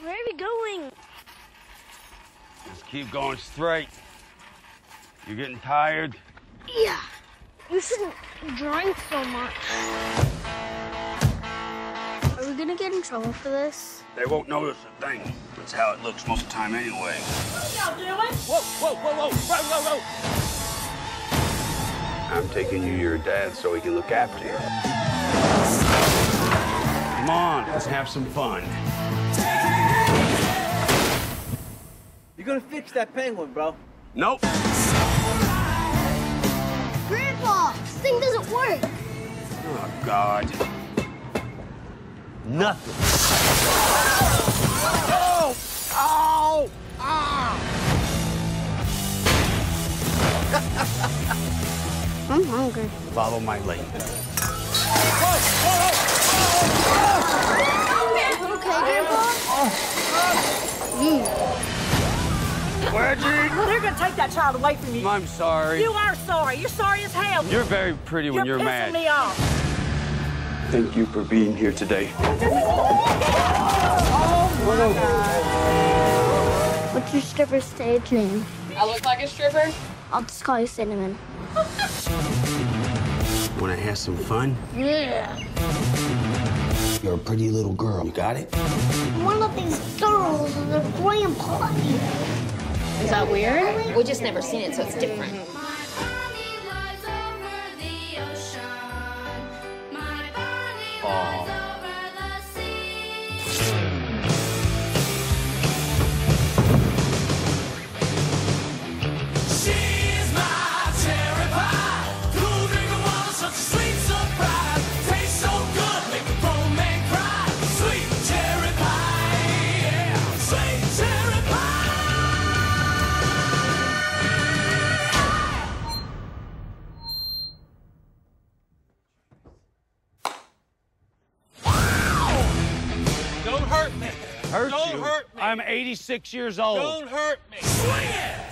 Where are we going? Just keep going straight. You're getting tired? Yeah. You shouldn't drink so much. Are we gonna get in trouble for this? They won't notice a thing. That's how it looks most of the time anyway. What y'all doing? Whoa, whoa, whoa, whoa, whoa, whoa, whoa. I'm taking you to your dad so he can look after you. Come on, let's have some fun. You're gonna fix that penguin, bro. Nope. Grandpa, this thing doesn't work. Oh, God. Nothing. Oh! Ow! Ah! I'm hungry. Follow my lead. Reggie! They're gonna take that child away from you. I'm sorry. You are sorry. You're sorry as hell. You're very pretty when you're, pissing mad. me off. Thank you for being here today. Oh What's your stripper stage name? I look like a stripper? I'll just call you Cinnamon. Want to have some fun? Yeah. You're a pretty little girl. You got it? One of these girls is a grandpa. Is that weird? We just never seen it, so it's different. She's hurt me. Hurt Don't you? hurt me. I'm 86 years old. Don't hurt me. Swing it.